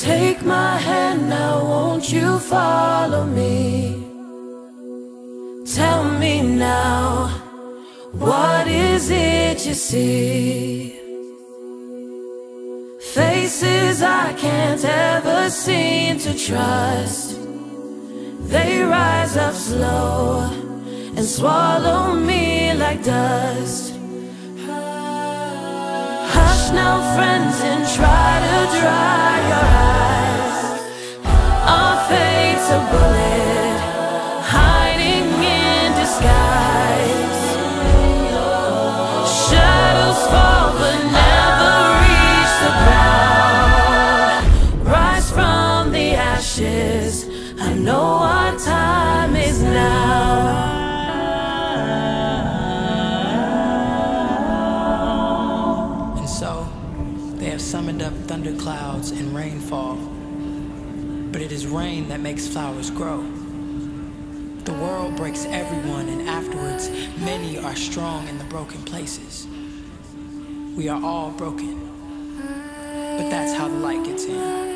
Take my hand now, won't you follow me? It you see? Faces I can't ever seem to trust. They rise up slow and swallow me like dust. Hush now, friends, and try to dry thunderclouds and rainfall. But it is rain that makes flowers grow. The world breaks everyone, and afterwards, many are strong in the broken places. We are all broken. But that's how the light gets in.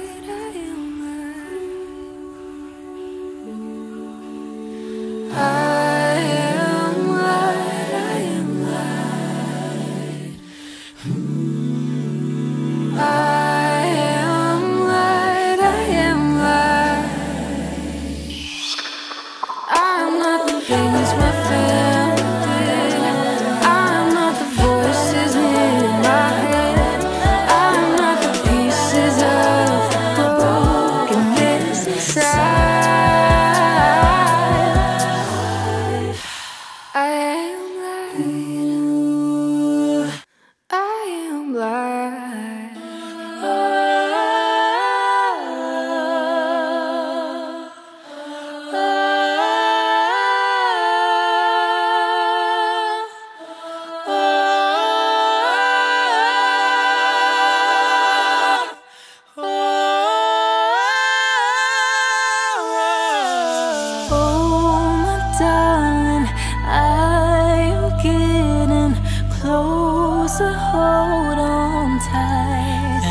Closer. Hold on tight,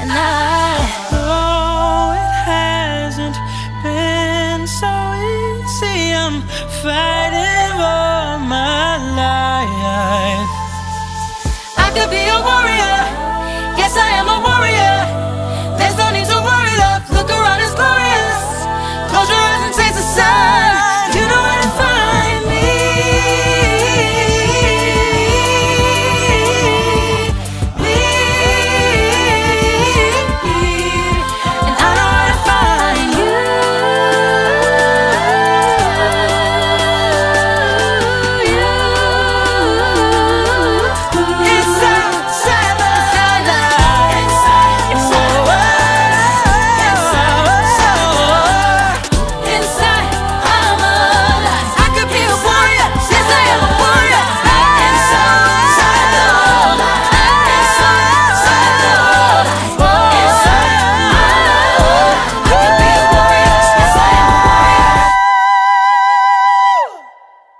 and I.